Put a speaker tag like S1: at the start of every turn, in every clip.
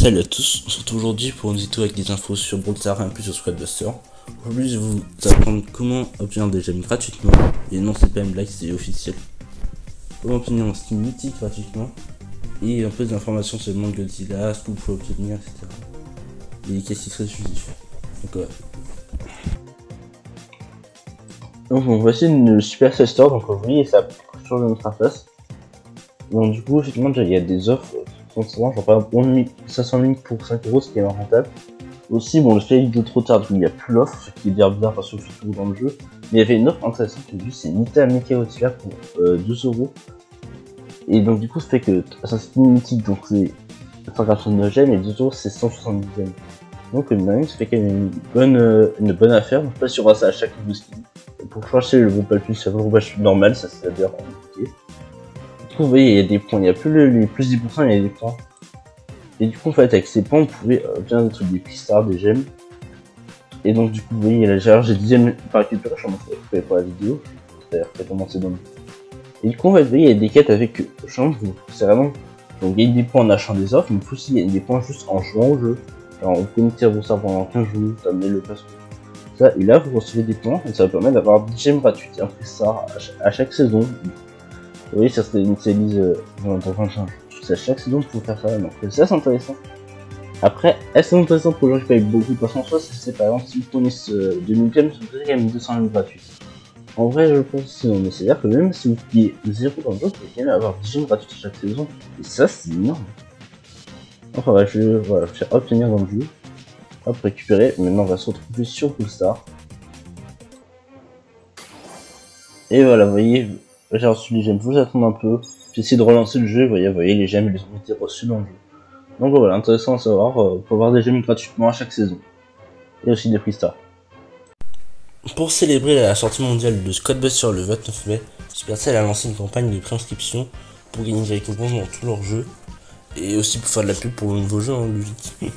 S1: Salut à tous, on se retrouve aujourd'hui pour une vidéo avec des infos sur Brookstar et un peu sur Squadbuster. Aujourd'hui je vais vous apprendre comment obtenir des gemmes gratuitement, et non c'est pas une blague, c'est officiel. Comment obtenir un skin mythique gratuitement, et un peu d'informations sur le monde Godzilla, ce que vous pouvez obtenir, etc. Et qu'est-ce qui serait. Donc ouais.
S2: Donc voici une Super Store, donc vous voyez ça sur notre interface. Donc du coup effectivement il y a des offres j'en parle 500 lignes pour 5 euros, ce qui est rentable. Aussi, bon, le fait de trop tard, il n'y a plus l'offre, ce qui est bien bizarre parce que c'est tout dans le jeu. Mais il y avait une offre intéressante, c'est Nita Mechaotica pour euh, 12 euros. Et donc, du coup, ça fait que Assassin's mythique, donc c'est 189 gemmes, et 2 euros, c'est 170 gemmes. Donc, une ça fait y a une bonne, euh, une bonne affaire. Donc, pas sur ça à chaque nouveau pour chercher le groupe plus, ça va le normal, ça c'est vous voyez, il y a des points. Il n'y a plus les plus 10%, il y a des points. Et du coup, en fait, avec ces points, vous pouvez obtenir des trucs, des pistars, des gemmes. Et donc, du coup, vous voyez, là, j'ai 10 gemmes par récupérer, je suis pour la vidéo. C'est-à-dire le... Et du coup, en fait, vous voyez, il y a des quêtes avec chambre. C'est vraiment. Donc, il y a des points en achetant des offres, mais aussi, il y a des points juste en jouant au jeu. Alors, vous connectez vos ça pendant 15 jours, amenez le passeport. Ça, et là, vous recevez des points, et ça va permettre d'avoir 10 gemmes gratuites et un ça à chaque saison. Oui, ça se initialise euh, dans le prochain. C'est chaque saison pour faire ça, donc ça c'est intéressant. Après, est-ce intéressant pour gens qui payent beaucoup Parce qu'en soi, c'est par exemple, si vous prenez ce 2000 gems, vous même 200 000 gratuits. En vrai, je pense que c'est mais c'est-à-dire que même si vous payez 0 dans le jeu, vous pouvez quand même avoir 10 gemmes gratuits chaque saison. Et ça, c'est énorme. Enfin, bref, je, voilà, je vais obtenir dans le jeu. Hop, récupérer. Maintenant, on va se retrouver sur Star. Et voilà, vous voyez, j'ai reçu les gemmes, je vous attendre un peu. J'ai essayé de relancer le jeu, voyez, voyez les gemmes, elles ont été reçues dans le jeu. Donc voilà, intéressant à savoir, euh, pour avoir des gemmes gratuitement à chaque saison. Et aussi des freestars.
S1: Pour célébrer la sortie mondiale de Squadbuster le 29 mai, Supercell a lancé une campagne de préinscription pour gagner des récompenses dans tous leurs jeux. Et aussi pour faire de la pub pour le nouveau jeu en logique.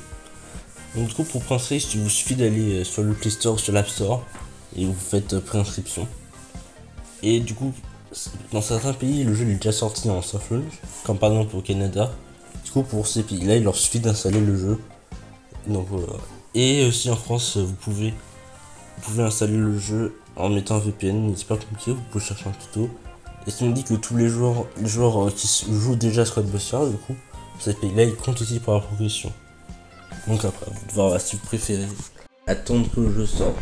S1: Donc du coup pour préinscrire, il vous suffit d'aller euh, sur le Play Store ou sur l'App Store et vous faites euh, préinscription. Et du coup, dans certains pays, le jeu est déjà sorti en soft launch, comme par exemple au Canada. Du coup, pour ces pays-là, il leur suffit d'installer le jeu. Donc voilà. Et aussi en France, vous pouvez, vous pouvez installer le jeu en mettant un VPN, c'est pas compliqué, vous pouvez chercher un tuto. Et ça me dit que tous les joueurs, joueurs euh, qui jouent déjà Squad Buster, du coup, ces pays-là, ils comptent aussi pour la progression. Donc après, vous devez voir si vous préférez attendre que le jeu sorte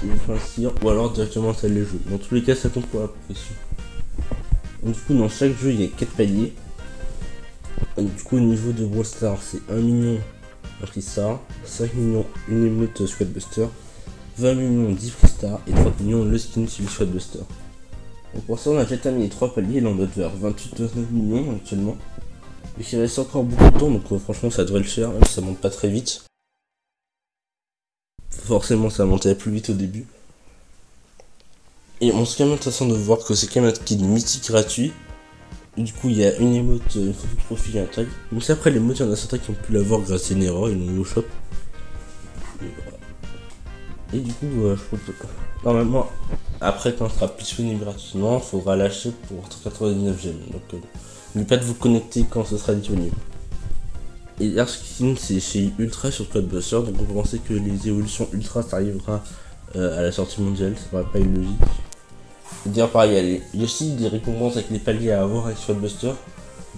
S1: ou alors directement installer le jeu. Dans tous les cas, ça compte pour la progression. Du coup, dans chaque jeu, il y a 4 paliers. du coup, au niveau de Brawl Stars, c'est 1 million Freestar, 5 millions une émote Squadbuster, 20 millions 10 Freestar et 30 millions le skin sur Squadbuster. Donc pour ça, on a déjà terminé 3 paliers, là on doit vers 28-29 millions actuellement. Et il reste encore beaucoup de temps, donc euh, franchement ça devrait le faire, même si ça monte pas très vite. Forcément ça montait plus vite au début. Et on se quand même intéressant de voir que c'est quand même un skin mythique gratuit. du coup, il y a une emote, euh, une photo de profil et un tag. Mais c'est après les mots, il y en a certains qui ont pu l'avoir grâce à une erreur, ils l'ont au shop. Et, du coup, euh, je que... Normalement, après quand sera disponible gratuitement, il faudra lâcher pour 99 gemmes. Donc, euh, n'oubliez pas de vous connecter quand ce sera disponible. Et Dark Skin, c'est chez Ultra sur Cloudbuster, donc on penser que les évolutions Ultra, ça arrivera à la sortie mondiale, ça paraît pas une logique dire pareil, il y a aussi des récompenses avec les paliers à avoir avec Buster.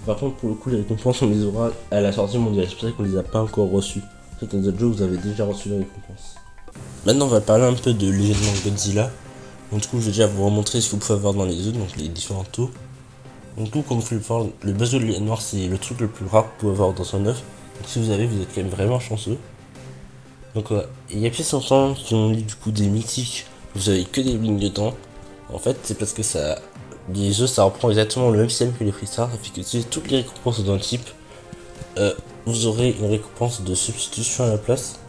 S1: Par contre, pour le coup, les récompenses, on les aura à la sortie mondiale. C'est pour ça qu'on les a pas encore reçues. Certains autres jeux, vous avez déjà reçu les récompenses. Maintenant, on va parler un peu de l'événement Godzilla. Donc, du coup, je vais déjà vous remontrer ce que vous pouvez avoir dans les œufs, donc les différents taux. Donc, tout, comme vous pouvez le voir, le besoin de noir, c'est le truc le plus rare que vous pouvez avoir dans un œuf. Donc, si vous avez, vous êtes quand même vraiment chanceux. Donc, il y a plus certains qui ont mis du coup des mythiques. Vous avez que des lignes de temps. En fait, c'est parce que ça. Les jeux, ça reprend exactement le même système que les freestars. Ça fait que si toutes les récompenses d'un type, euh, vous aurez une récompense de substitution à la place.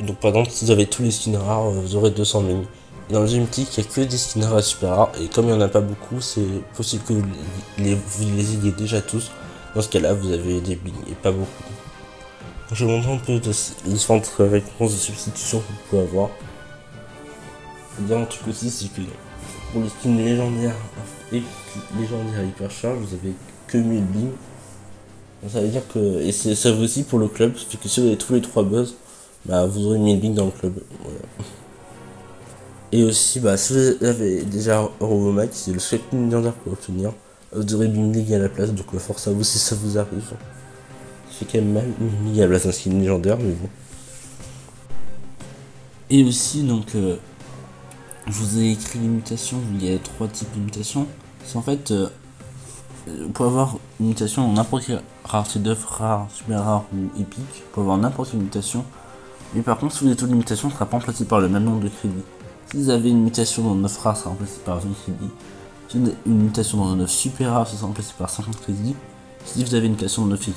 S1: Donc, par exemple, si vous avez tous les skins rares, vous aurez 200 000. Dans le jeu mythique, il n'y a que des skins rares super rares. Et comme il n'y en a pas beaucoup, c'est possible que vous les, vous les ayez déjà tous. Dans ce cas-là, vous avez des bling et pas beaucoup. Je vais vous montrer un peu les différentes récompenses de substitution que vous pouvez avoir un truc aussi, c'est que pour les skins légendaires et légendaires hyper charge, vous avez que 1000 bling. Ça veut dire que. Et ça vaut aussi pour le club, parce que si vous avez tous les trois buzz, bah vous aurez 1000 lignes dans le club. Voilà. Et aussi, bah si vous avez déjà Robomax, c'est le seul légendaire pour obtenir, vous aurez 1000 lignes à la place, donc force à vous si ça vous arrive. Fait quand même mal, 1000 lignes à la place d'un skin légendaire, mais bon. Et aussi, donc, euh, je vous ai écrit les mutations, il y a trois types de mutations. C'est en fait, euh, pour avoir une mutation dans n'importe quelle rareté d'œuf, rare, super rare ou épique, pour avoir n'importe quelle mutation. Mais par contre, si vous avez toutes les mutations, ne sera pas remplacé par le même nombre de crédits. Si vous avez une mutation dans 9 rares, ça sera remplacé par 20 crédits. Si vous avez une mutation dans un 9 super rare, ça sera remplacé par 50 crédits. Si vous avez une mutation dans 9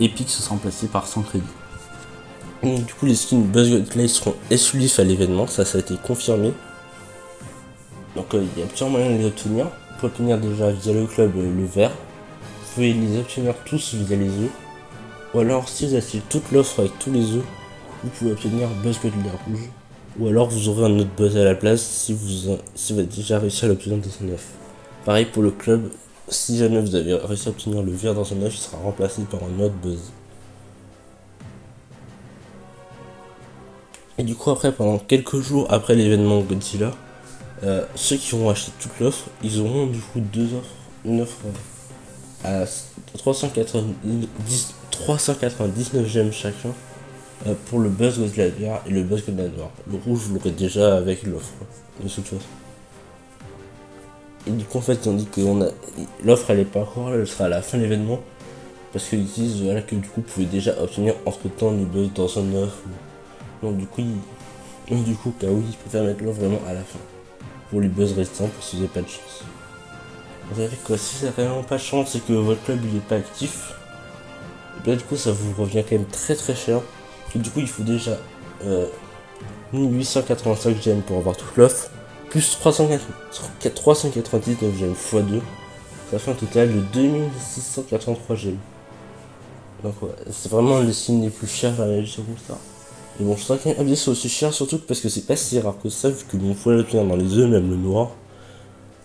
S1: épique, ça sera remplacé par 100 crédits. Du coup, les skins Buzz Clay seront exclusifs à l'événement, ça, ça a été confirmé. Donc, euh, il y a plusieurs moyens de les obtenir. Vous pouvez obtenir déjà via le club euh, le vert. Vous pouvez les obtenir tous via les œufs. Ou alors, si vous achetez toute l'offre avec tous les œufs, vous pouvez obtenir Buzz Godly rouge. Ou alors, vous aurez un autre buzz à la place si vous, si vous avez déjà réussi à l'obtenir dans un œuf. Pareil pour le club, si jamais vous avez réussi à obtenir le vert dans un œuf, il sera remplacé par un autre buzz. Et du coup, après, pendant quelques jours après l'événement Godzilla, euh, ceux qui ont acheté toute l'offre, ils auront du coup deux offres. Une offre à 390, 399 gemmes chacun euh, pour le Buzz Godzilla et le Buzz Noir. Le rouge, vous l'aurez déjà avec l'offre, de toute façon. Et du coup, en fait, on dit que l'offre, elle est pas encore, elle sera à la fin de l'événement. Parce qu'ils disent voilà, que du coup, vous pouvez déjà obtenir entre temps le Buzz dans un œuf. Donc du coup, il... du coup, Kawi il préfère mettre l'offre vraiment à la fin. Pour les buzz restants, pour si vous n'avez pas de chance. Vous savez quoi, si vous n'avez vraiment pas de chance et que votre club il est pas actif, bien du coup ça vous revient quand même très très cher. Du coup il faut déjà euh, 1885 gemmes pour avoir toute l'offre, plus 399 gemmes x2. Ça fait un total de 2683 gemmes. Donc c'est vraiment le signe les plus chers à la ça. Et bon, je trouve quand même c'est aussi cher, surtout parce que c'est pas si rare que ça, vu que bon, faut tenir dans les œufs, même le noir.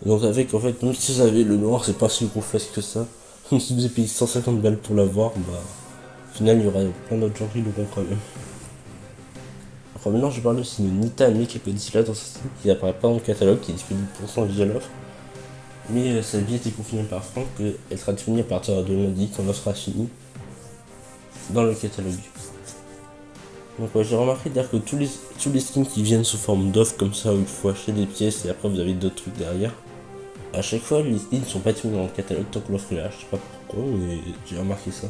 S1: donc avec, en fait, même si vous avez le noir, c'est pas si gros flasque que ça. Même si vous avez payé 150 balles pour l'avoir, bah, au final, il y aura plein d'autres gens qui l'auront quand même. Alors maintenant, je parle aussi de Nita Mick là dans ce site qui apparaît pas dans le catalogue, qui est disponible pour 100 via l'offre. Mais euh, ça a bien été confirmé par Franck qu'elle sera disponible à partir de lundi quand l'offre sera finie dans le catalogue. Donc j'ai remarqué d'ailleurs que tous les, tous les skins qui viennent sous forme d'offre comme ça où il faut acheter des pièces et après vous avez d'autres trucs derrière. À chaque fois les skins sont pas disponibles dans le catalogue tant que l'offre est là, je sais pas pourquoi mais j'ai remarqué ça.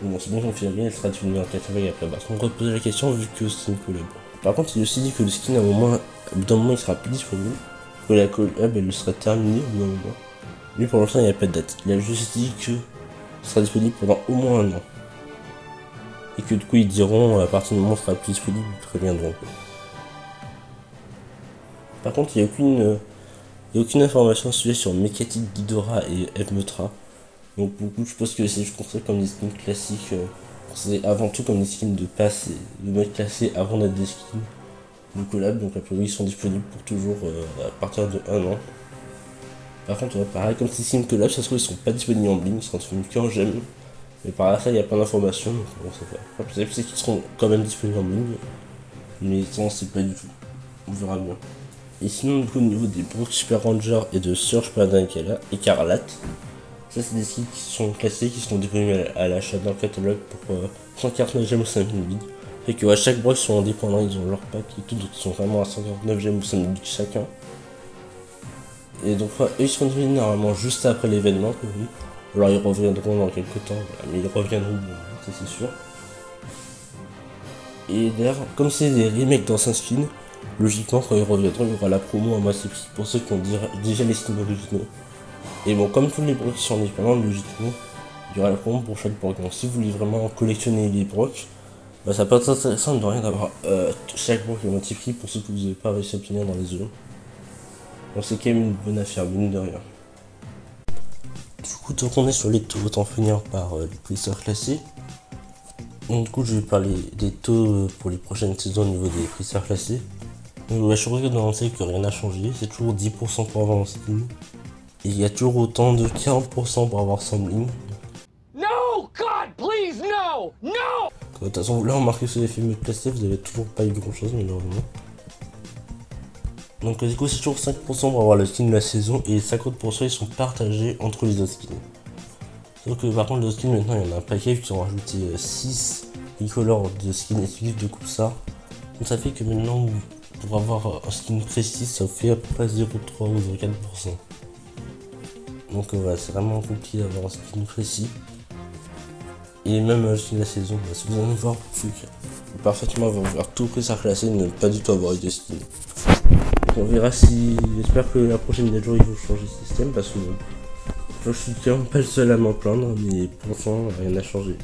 S1: Bon c'est bon confirmé, elle sera disponible dans le catalogue après. Bah, on va poser la question vu que c'est une collab. Par contre il aussi dit que le skin à un moment, d'un moment il sera plus disponible. Que la collab elle sera terminée au bout d'un moment. Lui pour l'instant il n'y a pas de date. Il a juste dit que sera disponible pendant au moins un an et que du coup ils diront à partir du moment où sera plus disponible, ils préviendront. Par contre, il n'y a aucune, a aucune information sujet sur Mekatic, Ghidorah et Evmetra. Donc beaucoup, je pense que c'est juste construit comme des skins classiques. Euh, c'est avant tout comme des skins de passe et de mode classé avant d'être des skins de collab. Donc après oui, ils sont disponibles pour toujours euh, à partir de 1 an. Par contre, pareil, comme ces skins collab, ça se trouve ils sont pas disponibles en ligne, ils seront disponibles qu'en gemme. Mais par ça, il y a plein d'informations, donc on sait pas. Peut-être qu'ils seront quand même disponibles en ligne, mais ça, on sait pas du tout. On verra bien. Et sinon, du coup, au niveau des Brook Super Ranger et de Surge Panankala, Écarlate, ça, c'est des skins qui sont classés, qui sont disponibles à l'achat dans le catalogue pour euh, 149 gemmes ou 5000 bits. Fait que à chaque Brook sont indépendants, ils ont leur pack et tout, donc ils sont vraiment à 149 gemmes ou 5000 bits chacun. Et donc, eux, ils seront disponibles normalement juste après l'événement, alors ils reviendront dans quelques temps, mais ils reviendront, ça c'est sûr. Et d'ailleurs, comme c'est des remakes d'anciens skins, logiquement quand ils reviendront, il y aura la promo moitié prix pour ceux qui ont déjà les skins originaux. Et bon, comme tous les brocs sont indépendants, logiquement, il y aura la promo pour chaque broc. Donc si vous voulez vraiment collectionner les brocs, bah, ça peut être intéressant de rien d'avoir euh, chaque broc moitié prix pour ceux que vous n'avez pas réussi à obtenir dans les zones. Donc c'est quand même une bonne affaire, mine de rien. Du coup, donc on est sur les taux, autant finir par euh, les prisseurs classés. Donc, du coup, je vais parler des taux euh, pour les prochaines saisons au niveau des prisseurs classés. Donc, je suis heureux d'annoncer que rien n'a changé, c'est toujours 10% pour avoir un skin. Et il y a toujours autant de 40% pour avoir 100 lignes. No, God de toute façon, là, on marque sur les films de placés, vous avez toujours pas eu grand chose, malheureusement. Donc, du coup, c'est toujours 5% pour avoir le skin de la saison et 50% ils sont partagés entre les autres skins. Sauf que par contre, le skin maintenant, il y en a un paquet qui ont rajouté 6 recolors de skins exclusifs de coupe ça. Donc, ça fait que maintenant, pour avoir un skin précis, ça fait à peu près 0,3 ou 0,4%. Donc, voilà, c'est vraiment compliqué d'avoir un skin précis. Et même le skin de la saison, si vous allez voir, vous pouvez parfaitement avoir tout pris sa classe et ne pas du tout avoir eu de skin. On verra si. J'espère que la prochaine mise à jour ils vont changer le système parce que je suis même pas le seul à m'en plaindre, mais pour l'instant rien n'a changé.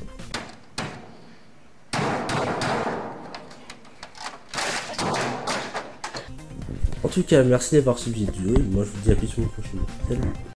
S1: En tout cas, merci d'avoir suivi la vidéo et moi je vous dis à plus sur une prochaine. Salut